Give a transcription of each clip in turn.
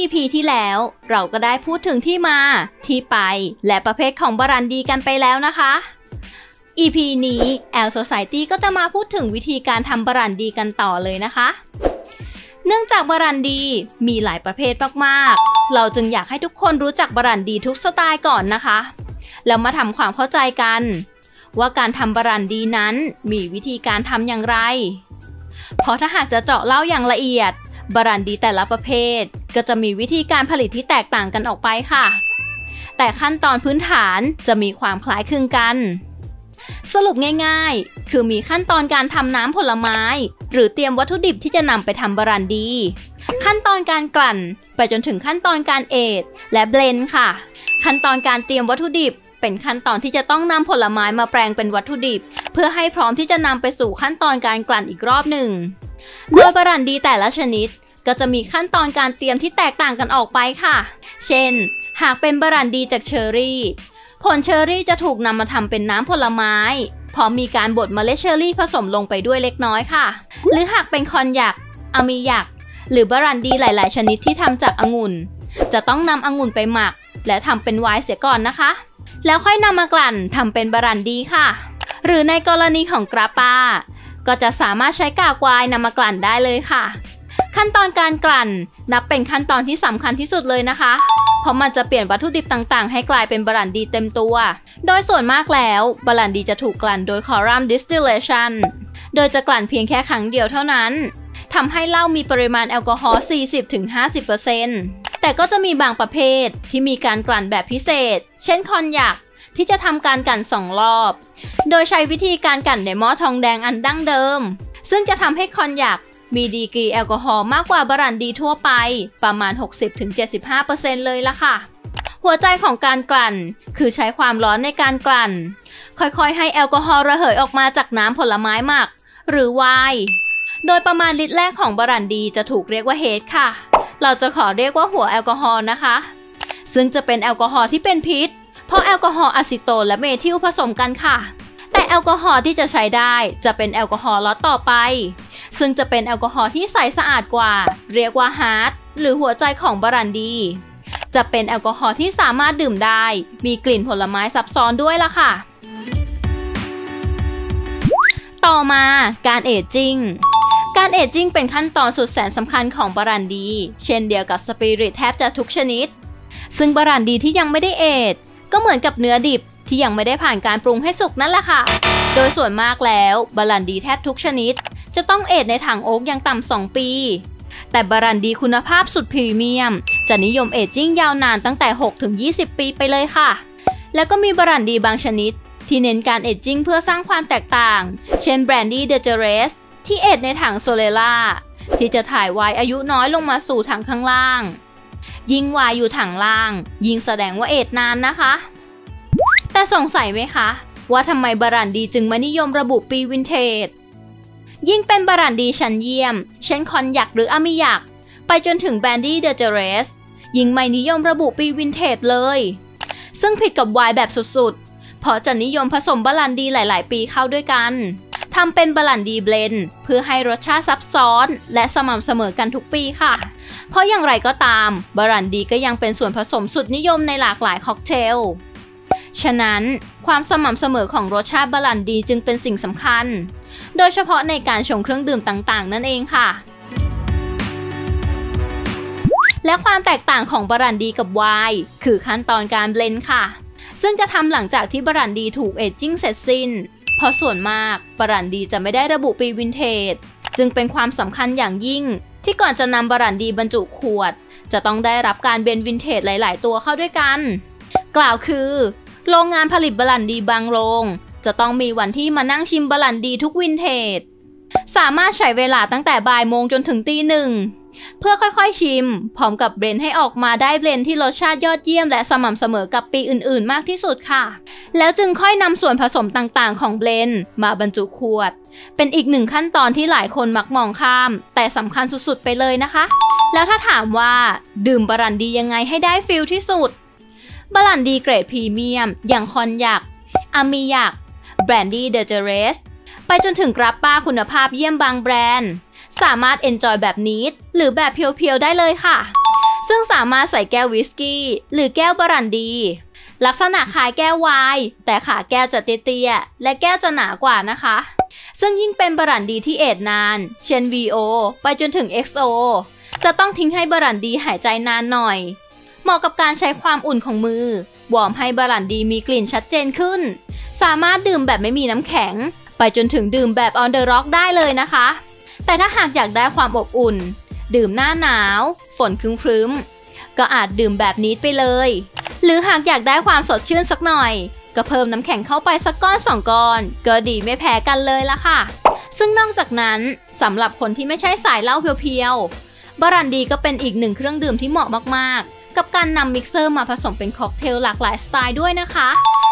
EP ที่แล้ว เราก็ได้พูดถึงที่มา ที่ไป และประเภทของบรันดีกันไปแล้วนะคะ EP นี้ L Society ก็จะมาพูดถึงวิธีการทำบรันดีกันต่อเลยนะคะ เนื่องจากบรันดีมีหลายประเภทมากๆ เราจึงอยากให้ทุกคนรู้จักบรันดีทุกสไตล์ก่อนนะคะ แล้วมาทำความเข้าใจกัน ว่าการทำบรันดีนั้นมีวิธีการทำอย่างไร เพราะถ้าหากจะเจาะเล่าอย่างละเอียด บรันดีแต่ละประเภท ก็จะมีวิธีการผลิตที่แตกต่างกันออกไปค่ะ แต่ขั้นตอนพื้นฐานจะมีความคล้ายคลึงกัน สรุปง่ายๆ คือมีขั้นตอนการทำน้ำผลไม้ หรือเตรียมวัตถุดิบที่จะนำไปทำบรันดี ขั้นตอนการกลั่น ไปจนถึงขั้นตอนการเอทและเบลนด์ค่ะ ขั้นตอนการเตรียมวัตถุดิบ เป็นขั้นตอนที่จะต้องนำผลไม้มาแปลงเป็นวัตถุดิบ เพื่อให้พร้อมที่จะนำไปสู่ขั้นตอนการกลั่นอีกรอบหนึ่ง โดยบรั่นดีแต่ละชนิดก็จะมีขั้นตอนการเตรียมที่แตกต่างกันออกไปค่ะ เช่น หากเป็นบรั่นดีจากเชอร์รี่ ผลเชอร์รี่จะถูกนำมาทำเป็นน้ำผลไม้พร้อมมีการบดเมล็ดเชอร์รี่ผสมลงไปด้วยเล็กน้อยค่ะ หรือหากเป็นคอนยักอาร์มายักหรือบรั่นดีหลาย ๆ ชนิดที่ทำจากองุ่น จะต้องนำองุ่นไปหมัก และทำเป็นไวน์เสียก่อนนะคะ แล้วค่อยนำมากลั่นทำเป็นบรันดีค่ะ หรือในกรณีของกราปา ก็จะสามารถใช้กากวายนำมากลั่นได้เลยค่ะ ขั้นตอนการกลั่นนับเป็นขั้นตอนที่สำคัญที่สุดเลยนะคะ เพราะมันจะเปลี่ยนวัตถุดิบต่างๆ ให้กลายเป็นบรันดีเต็มตัว โดยส่วนมากแล้วบรันดีจะถูกกลั่นโดยคอรัม distillation โดยจะกลั่นเพียงแค่ครั้งเดียวเท่านั้นทำให้เหล้ามีปริมาณแอลกอฮอล์ 40-50%แต่ก็จะมีบางประเภทที่มีการกลั่นแบบพิเศษ เช่นคอนยัก ที่จะทำการกลั่นสองรอบ โดยใช้วิธีการกลั่นในหม้อทองแดงอันดั้งเดิม ซึ่งจะทำให้คอนยักมีดีกรีแอลกอฮอล์มากกว่าบรั่นดีทั่วไปประมาณ 60-75%เลยล่ะค่ะ หัวใจของการกลั่น คือใช้ความร้อนในการกลั่น ค่อยๆ ให้แอลกอฮอล์ระเหยออกมาจากน้ำผลไม้หมัก หรือไวน์โดยประมาณลิตรแรกของบรั่นดีจะถูกเรียกว่า Head ค่ะ เราจะขอเรียกว่าหัวแอลกอฮอล์นะคะ ซึ่งจะเป็นแอลกอฮอล์ที่เป็นพิษ เพราะแอลกอฮอล์อะซิโตนและเมทิลผสมกันค่ะ แต่แอลกอฮอล์ที่จะใช้ได้จะเป็นแอลกอฮอล์ล็อตต่อไป ซึ่งจะเป็นแอลกอฮอล์ที่ใสสะอาดกว่า เรียกว่า Heart หรือหัวใจของบรั่นดี จะเป็นแอลกอฮอล์ที่สามารถดื่มได้ มีกลิ่นผลไม้ซับซ้อนด้วยล่ะค่ะ ต่อมาการเอจจิ้งการเอจจิ้งเป็นขั้นตอนสุดแสนสำคัญของบรันดี เช่นเดียวกับสปิริตแทบจะทุกชนิด ซึ่งบรันดีที่ยังไม่ได้เอจ ก็เหมือนกับเนื้อดิบที่ยังไม่ได้ผ่านการปรุงให้สุกนั่นแหละค่ะ โดยส่วนมากแล้วบรันดีแทบทุกชนิด จะต้องเอจในถังโอ๊กอย่างต่ำ2ปี แต่บรันดีคุณภาพสุดพรีเมียม จะนิยมเอจจิ้งยาวนานตั้งแต่ 6-20 ปีไปเลยค่ะ แล้วก็มีบรั่นดีบางชนิด ที่เน้นการ aging เพื่อสร้างความแตกต่าง เช่น Brandy de Jerez ที่ age ในถัง Solera ที่จะถ่ายไวน์อายุน้อยลงมาสู่ถังข้างล่าง ยิ่งไวน์อยู่ถังล่าง ยิ่งแสดงว่า age นานนะคะ แต่สงสัยไหมคะ ว่าทำไมบรั่นดีจึงไม่นิยมระบุปีวินเทจ ยิ่งเป็นบรั่นดีชั้นเยี่ยม เช่นคอนยักหรืออาร์มายักไปจนถึงแบรนดี้เดอะเจเรสยิ่งไม่นิยมระบุปีวินเทจเลย ซึ่งผิดกับไวน์แบบสุดๆ เพราะจะนิยมผสมบรั่นดีหลาย ๆ ปีเข้าด้วยกัน ทำเป็นบรั่นดี blend เพื่อให้รสชาติซับซ้อน และสม่ำเสมอกันทุกปีค่ะ เพราะอย่างไรก็ตามบรั่นดีก็ยังเป็นส่วนผสมสุดนิยมในหลากหลายค็อกเทลฉะนั้นความสม่ำเสมอของรสชาติบรั่นดีจึงเป็นสิ่งสำคัญ โดยเฉพาะในการชงเครื่องดื่มต่างๆ นั่นเองค่ะ และความแตกต่างของบรั่นดีกับไวน์คือขั้นตอนการ blend ค่ะ ซึ่งจะทำหลังจากที่บรั่นดีถูก aging เสร็จสิ้น เพราะส่วนมากบรั่นดีจะไม่ได้ระบุปีวินเทจ จึงเป็นความสำคัญอย่างยิ่ง ที่ก่อนจะนำบรั่นดีบรรจุขวด จะต้องได้รับการ blend วินเทจหลาย ๆ ตัวเข้าด้วยกัน กล่าวคือ โรงงานผลิตบรั่นดีบางโรง จะต้องมีวันที่มานั่งชิมบรั่นดีทุกวินเทจ สามารถใช้เวลาตั้งแต่บ่ายโมงจนถึงตีหนึ่ง เพื่อค่อยๆชิม พร้อมกับ blend ให้ออกมาได้ blend ที่รสชาติยอดเยี่ยม และสม่ำเสมอกับปีอื่นๆ มากที่สุดค่ะ แล้วจึงค่อยนำส่วนผสมต่างๆ ของ blend มาบรรจุขวด เป็นอีกหนึ่งขั้นตอนที่หลายคนมักมองข้าม แต่สำคัญสุดๆไปเลยนะคะ แล้วถ้าถามว่าดื่มบรั่นดียังไงให้ได้ feel ที่สุดบรั่นดีเกรดพรีเมียม อย่างคอนยักอาร์มายัก Brandy de Jerez ไปจนถึงกราปป้าคุณภาพเยี่ยมบางแบรนด์ สามารถ enjoy แบบนี้หรือแบบเพียวๆได้เลยค่ะ ซึ่งสามารถใส่แก้ววิสกี้ หรือแก้วบรั่นดี ลักษณะคล้ายแก้วไวน์แต่ขาแก้วจะเตี้ยๆและแก้วจะหนากว่านะคะ ซึ่งยิ่งเป็นบรั่นดีที่ age นาน เช่น VO ไปจนถึง XO จะต้องทิ้งให้บรั่นดีหายใจนานหน่อย เหมาะกับการใช้ความอุ่นของมือวอร์มให้บรันดีมีกลิ่นชัดเจนขึ้น สามารถดื่มแบบไม่มีน้ำแข็ง ไปจนถึงดื่มแบบ on the rock ได้เลยนะคะ แต่ถ้าหากอยากได้ความอบอุ่น ดื่มหน้าหนาว ฝนครึ้มๆก็อาจดื่มแบบนี้ไปเลย หรือหากอยากได้ความสดชื่นสักหน่อย ก็เพิ่มน้ำแข็งเข้าไปสักก้อนสองก้อน ก็ดีไม่แพ้กันเลยละค่ะ ซึ่งนอกจากนั้นสำหรับคนที่ไม่ใช่สายเหล้าเพียวๆบรั่นดีก็เป็นอีกหนึ่งเครื่องดื่มที่เหมาะมากๆ กับการนำมิกเซอร์มาผสมเป็นค็อกเทลหลากหลายสไตล์ด้วยนะคะ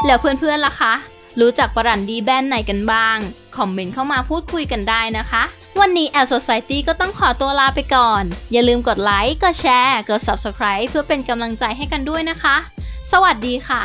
แล้วเพื่อนๆล่ะคะรู้จักบรั่นดีแบรนด์ไหนกันบ้าง คอมเมนต์เข้ามาพูดคุยกันได้นะคะ วันนี้ Al Society ก็ต้องขอตัวลาไปก่อน อย่าลืมกดไลค์ กดแชร์ กด Subscribe เพื่อเป็นกำลังใจให้กันด้วยนะคะ สวัสดีค่ะ